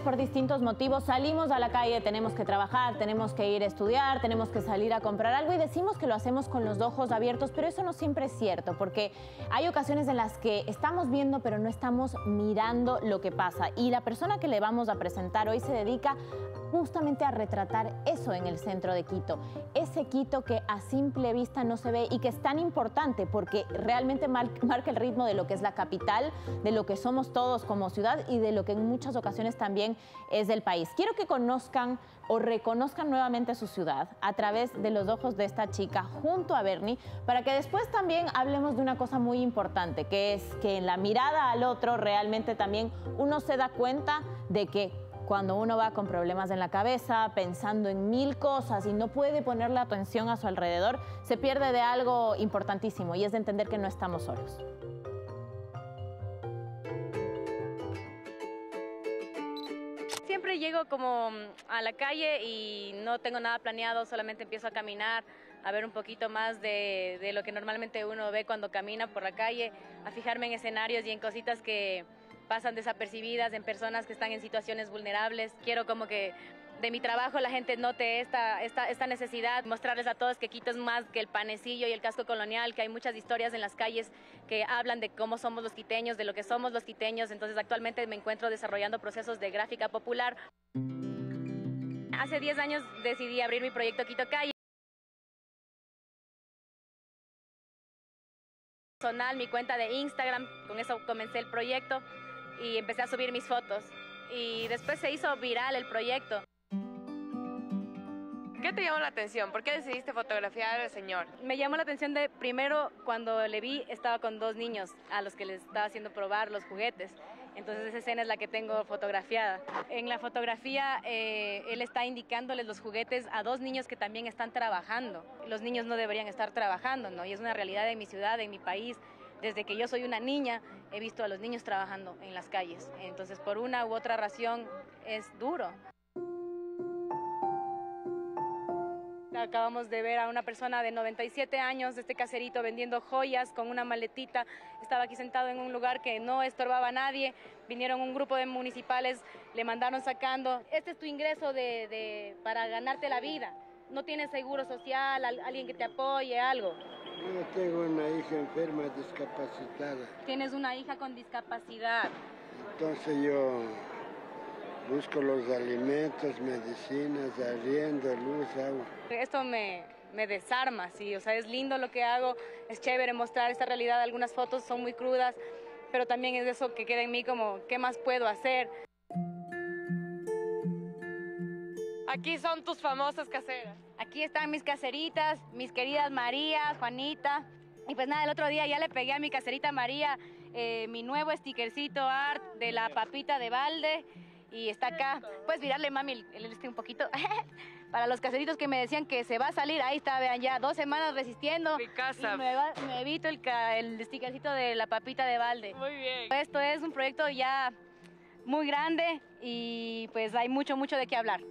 por distintos motivos. Salimos a la calle, tenemos que trabajar, tenemos que ir a estudiar, tenemos que salir a comprar algo y decimos que lo hacemos con los ojos abiertos, pero eso no siempre es cierto porque hay ocasiones en las que estamos viendo pero no estamos mirando lo que pasa. Y la persona que le vamos a presentar hoy se dedica justamente a retratar eso en el centro de Quito. Ese Quito que a simple vista no se ve y que es tan importante porque realmente marca el ritmo de lo que es la capital, de lo que somos todos como ciudad y de lo que en muchas ocasiones también es del país. Quiero que conozcan o reconozcan nuevamente su ciudad a través de los ojos de esta chica junto a Bernie para que después también hablemos de una cosa muy importante que es que en la mirada al otro realmente también uno se da cuenta de que cuando uno va con problemas en la cabeza, pensando en mil cosas y no puede poner la atención a su alrededor, se pierde de algo importantísimo y es de entender que no estamos solos. Siempre llego como a la calle y no tengo nada planeado, solamente empiezo a caminar, a ver un poquito más de, de lo que normalmente uno ve cuando camina por la calle, a fijarme en escenarios y en cositas que, pasan desapercibidas en personas que están en situaciones vulnerables. Quiero como que de mi trabajo la gente note esta, esta, esta necesidad, mostrarles a todos que Quito es más que el panecillo y el casco colonial, que hay muchas historias en las calles que hablan de cómo somos los quiteños, de lo que somos los quiteños. Entonces actualmente me encuentro desarrollando procesos de gráfica popular. Hace 10 años decidí abrir mi proyecto Quito Calle. mi cuenta de Instagram, con eso comencé el proyecto y empecé a subir mis fotos. Y después se hizo viral el proyecto. ¿Qué te llamó la atención? ¿Por qué decidiste fotografiar al señor? Me llamó la atención de, primero, cuando le vi, estaba con dos niños a los que les estaba haciendo probar los juguetes. Entonces esa escena es la que tengo fotografiada. En la fotografía eh, él está indicándoles los juguetes a dos niños que también están trabajando. Los niños no deberían estar trabajando, ¿no? Y es una realidad de mi ciudad, en mi país. Desde que yo soy una niña he visto a los niños trabajando en las calles. Entonces, por una u otra razón, es duro. Acabamos de ver a una persona de 97 años de este caserito vendiendo joyas con una maletita. Estaba aquí sentado en un lugar que no estorbaba a nadie. Vinieron un grupo de municipales, le mandaron sacando. Este es tu ingreso de, para ganarte la vida. No tienes seguro social, alguien que te apoye, algo. Yo tengo una hija enferma, discapacitada. Tienes una hija con discapacidad. Entonces yo busco los alimentos, medicinas, arriendo, luz, agua. Esto me, me desarma, sí, o sea, es lindo lo que hago, es chévere mostrar esta realidad, algunas fotos son muy crudas, pero también es eso que queda en mí como, ¿qué más puedo hacer? Aquí son tus famosas caseras. Aquí están mis caseritas, mis queridas María, Juanita. Y pues nada, el otro día ya le pegué a mi caserita María eh, mi nuevo stickercito art de la papita de balde. Y está acá. Puedes mirarle, mami, el, este un poquito. Para los caseritos que me decían que se va a salir, ahí está, vean ya, dos semanas resistiendo. Mi casa. me, me, evito el, el stickercito de la papita de balde. Muy bien. Esto es un proyecto ya muy grande y pues hay mucho, mucho de qué hablar.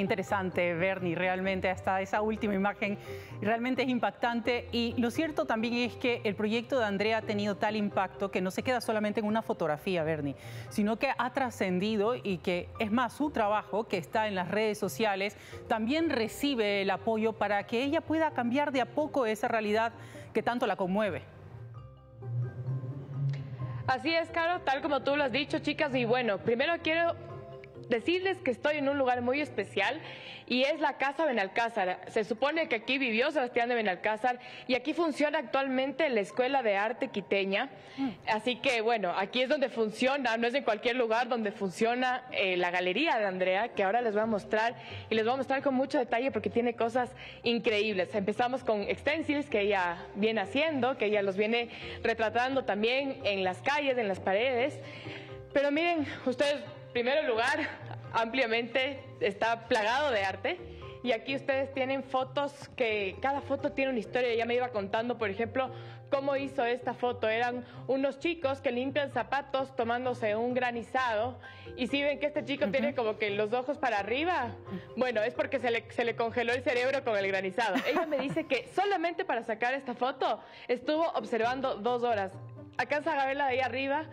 Interesante, Bernie, realmente hasta esa última imagen realmente es impactante y lo cierto también es que el proyecto de Andrea ha tenido tal impacto que no se queda solamente en una fotografía, Bernie, sino que ha trascendido y que es más su trabajo que está en las redes sociales también recibe el apoyo para que ella pueda cambiar de a poco esa realidad que tanto la conmueve. Así es, Caro, tal como tú lo has dicho, chicas. Y bueno, primero quiero decirles que estoy en un lugar muy especial y es la Casa Benalcázar. Se supone que aquí vivió Sebastián de Benalcázar y aquí funciona actualmente la Escuela de Arte Quiteña. Así que bueno, aquí es donde funciona, no es en cualquier lugar donde funciona eh, la galería de Andrea, que ahora les voy a mostrar y les voy a mostrar con mucho detalle porque tiene cosas increíbles. Empezamos con extensiles que ella viene haciendo, que ella los viene retratando también en las calles, en las paredes. Pero miren, ustedes primero lugar, ampliamente está plagado de arte y aquí ustedes tienen fotos que cada foto tiene una historia. Ella me iba contando, por ejemplo, cómo hizo esta foto. Eran unos chicos que limpian zapatos tomándose un granizado y si ven que este chico tiene como que los ojos para arriba, bueno, es porque se le, se le congeló el cerebro con el granizado. Ella me dice que solamente para sacar esta foto estuvo observando dos horas. Alcanza a verla de ahí arriba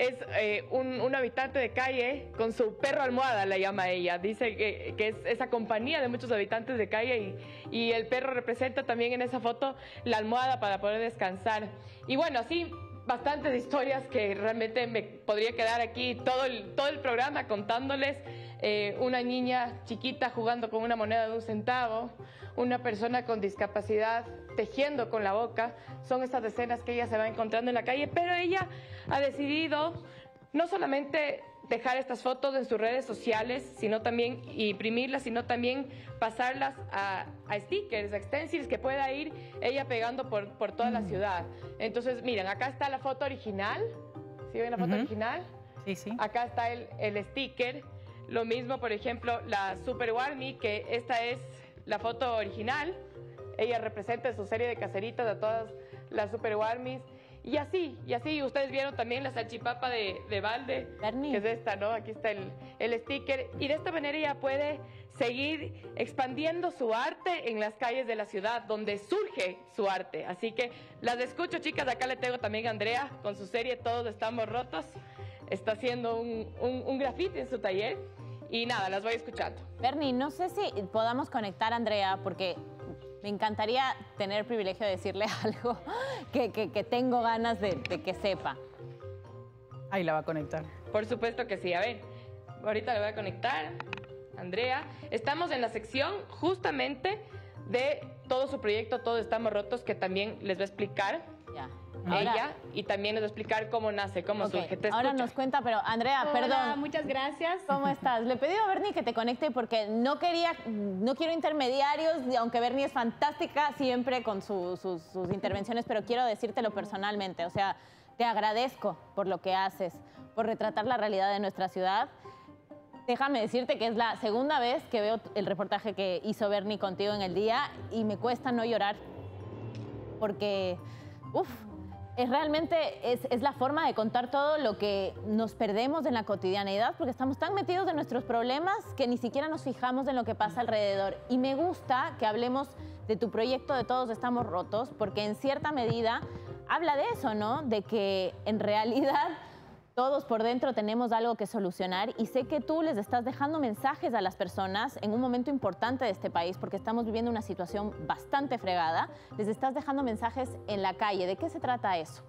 es eh, un, habitante de calle con su perro almohada, la llama ella. Dice que, es esa compañía de muchos habitantes de calle y, y, el perro representa también en esa foto la almohada para poder descansar. Y bueno, así bastantes historias que realmente me podría quedar aquí todo el, todo el programa contándoles. Eh, una niña chiquita jugando con una moneda de un centavo, una persona con discapacidad tejiendo con la boca. Son estas escenas que ella se va encontrando en la calle, pero ella ha decidido no solamente dejar estas fotos en sus redes sociales, sino también imprimirlas, sino también pasarlas a, stickers, a stencils que pueda ir ella pegando por, por toda la mm. ciudad. Entonces, miren, acá está la foto original. ¿Sí ven la foto original? Sí, sí. Acá está el, el sticker. Lo mismo, por ejemplo, la Super Warmy, que esta es la foto original. Ella representa su serie de caseritas a todas las Super Warmies. Y así, y así, ustedes vieron también la salchipapa de, de balde, que es esta, ¿no? Aquí está el, el sticker. Y de esta manera ella puede seguir expandiendo su arte en las calles de la ciudad, donde surge su arte. Así que las escucho, chicas. Acá le tengo también a Andrea con su serie Todos estamos rotos. Está haciendo un, un, un graffiti en su taller. Y nada, las voy escuchando. Bernie, no sé si podamos conectar a Andrea, porque me encantaría tener el privilegio de decirle algo que, tengo ganas de, que sepa. Ahí la va a conectar. Por supuesto que sí. A ver, ahorita le voy a conectar. Andrea, estamos en la sección justamente de todo su proyecto, Todos Estamos Rotos, que también les va a explicar. Ya ella y también nos va a explicar cómo nace, cómo surge. Ahora nos cuenta, pero Andrea, Hola, perdón. muchas gracias. ¿Cómo estás? Le pedí a Bernie que te conecte porque no quería, no quiero intermediarios, aunque Bernie es fantástica siempre con sus, intervenciones, pero quiero decírtelo personalmente. O sea, te agradezco por lo que haces, por retratar la realidad de nuestra ciudad. Déjame decirte que es la segunda vez que veo el reportaje que hizo Bernie contigo en el día y me cuesta no llorar porque, uff, es realmente es, la forma de contar todo lo que nos perdemos en la cotidianeidad porque estamos tan metidos en nuestros problemas que ni siquiera nos fijamos en lo que pasa alrededor. Y me gusta que hablemos de tu proyecto de Todos Estamos Rotos porque en cierta medida habla de eso, ¿no? De que en realidad todos por dentro tenemos algo que solucionar y sé que tú les estás dejando mensajes a las personas en un momento importante de este país porque estamos viviendo una situación bastante fregada. Les estás dejando mensajes en la calle. ¿De qué se trata eso?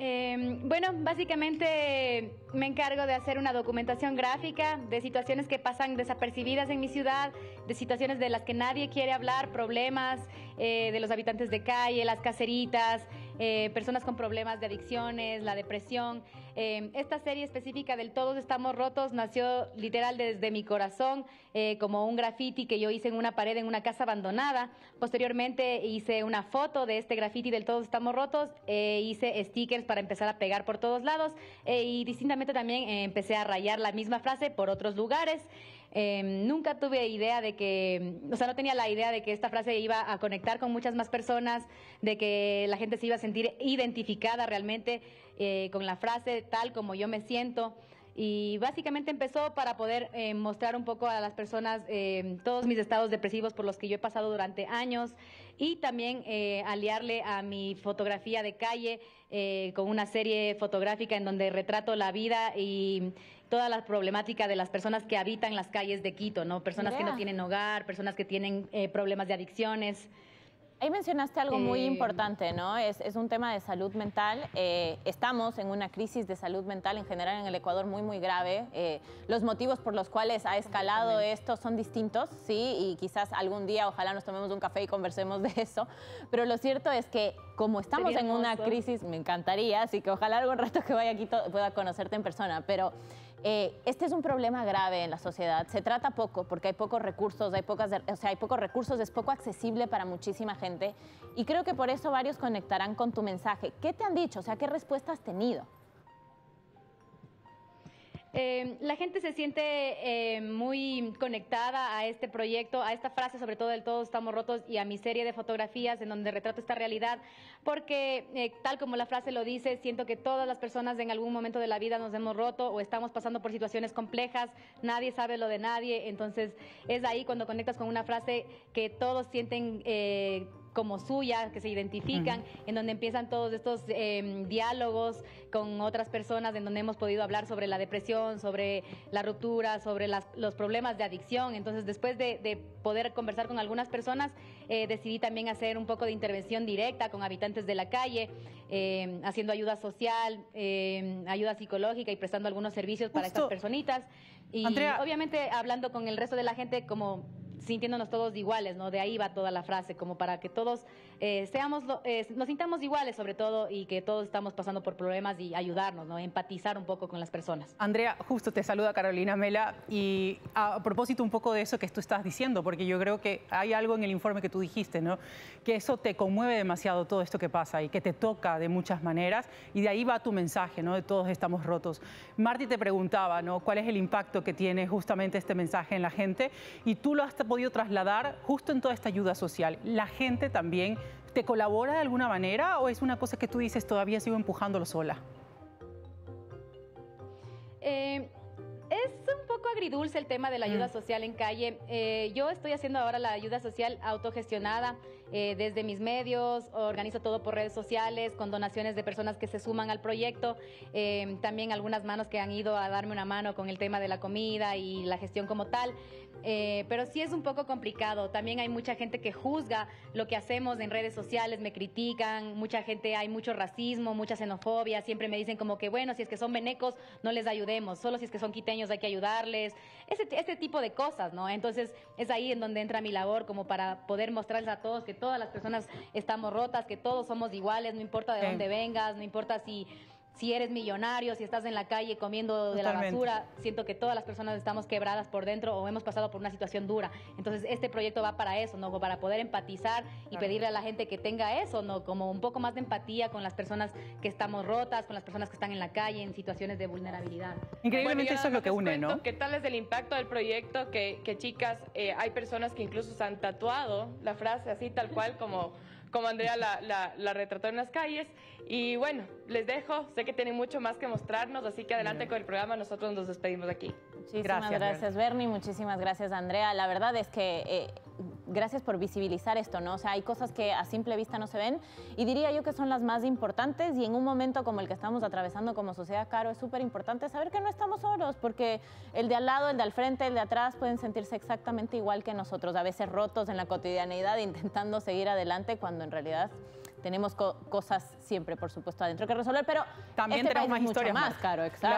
Em, bueno, básicamente me encargo de hacer una documentación gráfica de situaciones que pasan desapercibidas en mi ciudad, de situaciones de las que nadie quiere hablar, problemas eh, de los habitantes de calle, las caseritas, eh, personas con problemas de adicciones, la depresión. Eh, esta serie específica del Todos estamos rotos nació literal desde mi corazón, eh, como un graffiti que yo hice en una pared en una casa abandonada. Posteriormente hice una foto de este graffiti del Todos estamos rotos, hice stickers para empezar a pegar por todos lados y distintamente también empecé a rayar la misma frase por otros lugares. Em, nunca tuve idea de que, o sea, no tenía la idea de que esta frase iba a conectar con muchas más personas, de que la gente se iba a sentir identificada realmente eh, con la frase tal como yo me siento. Y básicamente empezó para poder eh, mostrar un poco a las personas eh, todos mis estados depresivos por los que yo he pasado durante años y también aliarle a mi fotografía de calle con una serie fotográfica en donde retrato la vida y toda la problemática de las personas que habitan las calles de Quito, ¿no? Personas que no tienen hogar, personas que tienen eh, problemas de adicciones. Ahí mencionaste algo muy eh, importante, ¿no? Es, un tema de salud mental. Eh, estamos en una crisis de salud mental en general en el Ecuador muy, muy grave. los motivos por los cuales ha escalado esto son distintos, sí, y quizás algún día ojalá nos tomemos un café y conversemos de eso. Pero lo cierto es que como estamos en una crisis, me encantaría, así que ojalá algún rato que vaya aquí pueda conocerte en persona, pero eh, este es un problema grave en la sociedad. Se trata poco porque hay pocos recursos, hay, pocas, o sea, hay pocos recursos, es poco accesible para muchísima gente. Y creo que por eso varios conectarán con tu mensaje. ¿Qué te han dicho? O sea, ¿qué respuesta has tenido? Eh, la gente se siente eh, muy conectada a este proyecto, a esta frase, sobre todo del todos estamos rotos y a mi serie de fotografías en donde retrato esta realidad, porque eh, tal como la frase lo dice, siento que todas las personas en algún momento de la vida nos hemos roto o estamos pasando por situaciones complejas, nadie sabe lo de nadie, entonces es ahí cuando conectas con una frase que todos sienten como suya, que se identifican, en donde empiezan todos estos em, diálogos con otras personas, en donde hemos podido hablar sobre la depresión, sobre la ruptura, sobre los problemas de adicción. Entonces, después de, poder conversar con algunas personas, eh, decidí también hacer un poco de intervención directa con habitantes de la calle, em, haciendo ayuda social, em, ayuda psicológica y prestando algunos servicios para estas personitas. Y obviamente hablando con el resto de la gente como sintiéndonos todos iguales, ¿no? De ahí va toda la frase, como para que todos eh, seamos, eh, nos sintamos iguales sobre todo y que todos estamos pasando por problemas y ayudarnos, ¿no? Empatizar un poco con las personas. Andrea, justo te saluda Carolina Mela y a propósito un poco de eso que tú estás diciendo, porque yo creo que hay algo en el informe que tú dijiste, ¿no? Que eso te conmueve demasiado todo esto que pasa y que te toca de muchas maneras y de ahí va tu mensaje, ¿no? De todos estamos rotos. Marty te preguntaba, ¿no? ¿Cuál es el impacto que tiene justamente este mensaje en la gente? Y tú lo has podido trasladar justo en toda esta ayuda social. La gente también te colabora de alguna manera o es una cosa que tú dices todavía sigo empujándolo sola? Eh, es un poco agridulce el tema de la ayuda mm. social en calle. Eh, yo estoy haciendo ahora la ayuda social autogestionada eh, desde mis medios, organizo todo por redes sociales, con donaciones de personas que se suman al proyecto, también algunas manos que han ido a darme una mano con el tema de la comida y la gestión como tal. Eh, pero sí es un poco complicado. También hay mucha gente que juzga lo que hacemos en redes sociales, me critican, mucha gente, hay mucho racismo, mucha xenofobia, siempre me dicen como que, bueno, si es que son venecos, no les ayudemos, solo si es que son quiteños hay que ayudarles, ese, ese tipo de cosas, ¿no? Entonces es ahí en donde entra mi labor, como para poder mostrarles a todos que todas las personas estamos rotas, que todos somos iguales, no importa de dónde vengas, no importa si si eres millonario, si estás en la calle comiendo de la basura, siento que todas las personas estamos quebradas por dentro o hemos pasado por una situación dura. Entonces, este proyecto va para eso, ¿no? Para poder empatizar y pedirle a la gente que tenga eso, ¿no? Como un poco más de empatía con las personas que estamos rotas, con las personas que están en la calle en situaciones de vulnerabilidad. Increíblemente eso es lo que une, ¿no? ¿Qué tal es el impacto del proyecto? Que, chicas, eh, hay personas que incluso se han tatuado la frase así, tal cual como como Andrea la, retrató en las calles. Y bueno, les dejo, sé que tienen mucho más que mostrarnos, así que adelante con el programa, nosotros nos despedimos de aquí. Muchísimas gracias, Bernie, muchísimas gracias, Andrea. La verdad es que... Eh, gracias por visibilizar esto, ¿no? O sea, hay cosas que a simple vista no se ven y diría yo que son las más importantes y en un momento como el que estamos atravesando como sociedad, Caro, es súper importante saber que no estamos solos porque el de al lado, el de al frente, el de atrás pueden sentirse exactamente igual que nosotros, a veces rotos en la cotidianeidad intentando seguir adelante cuando en realidad tenemos cosas siempre, por supuesto, adentro que resolver, pero también este tenemos más historias más, Caro, exacto.